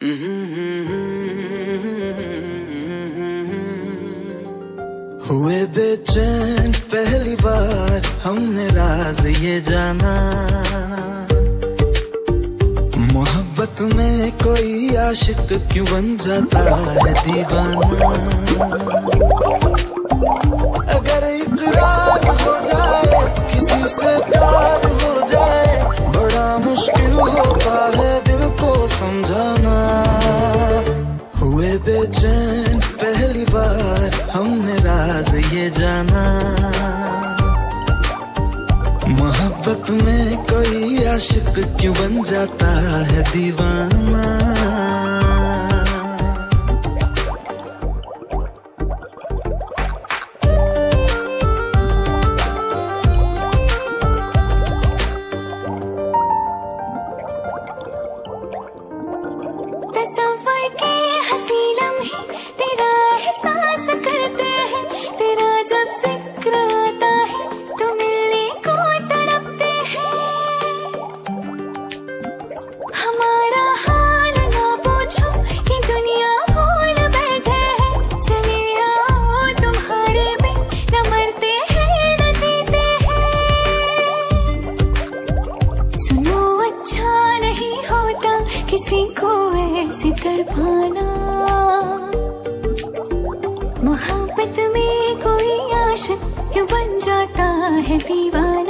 हुए बेचैन पहली बार हमने राज ये जाना। मोहब्बत में कोई आशिक क्यों बन जाता है दीवाना? अगर इकरार हो जाए, किसी से प्यार हो जाए, बड़ा मुश्किल होता है दिल को समझाना। बेचैन पहली बार हमने राज ये जाना। मोहब्बत में कोई आशिक क्यों बन जाता है दीवाना? लम्हे तेरा एहसास करते हैं, तेरा जब ज़िक्र आता है तो मिलने को तड़पते हैं। हमारा हाल ना पूछो कि दुनिया भूल बैठे हैं, चले आओ तुम्हारे बिन, न मरते हैं, न जीते हैं। सुनो अच्छा नहीं होता किसी को ऐसे तड़पाना। मोहब्बत में कोई आशिक क्यों बन जाता है दीवाना?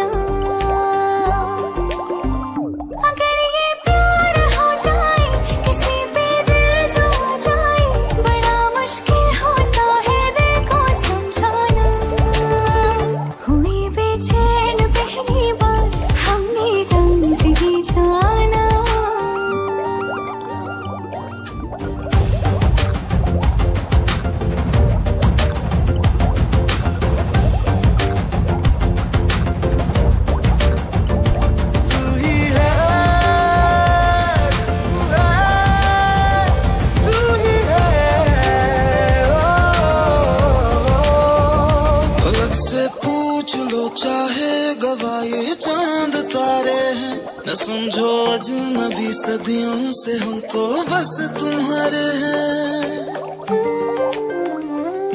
चाहे गवाए चाँद तारे हैं। न समझो अजनबी सदियों से हम तो बस तुम्हारे हैं।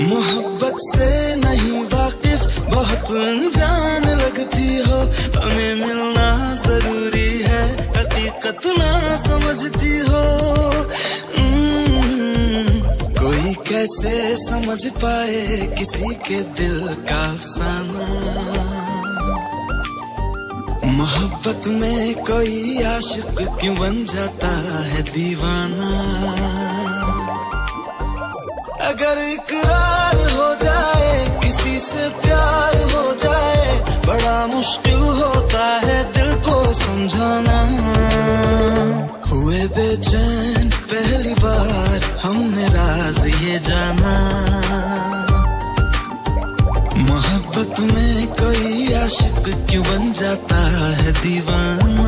मोहब्बत से नहीं वाकिफ, बहुत अनजान लगती हो। हमें मिलना ज़रूरी है, हकीकत ना समझती हो। कैसे समझ पाए किसी के दिल का अफसाना? मोहब्बत में कोई आशिक क्यों बन जाता है दीवाना? अगर इकरार हो जाए, किसी से प्यार हो जाए, बड़ा मुश्किल होता है दिल को समझाना। हुए बेचैन, पहली बार हमने राज ये जाना। मोहब्बत में कोई आशिक क्यों बन जाता है दीवाना?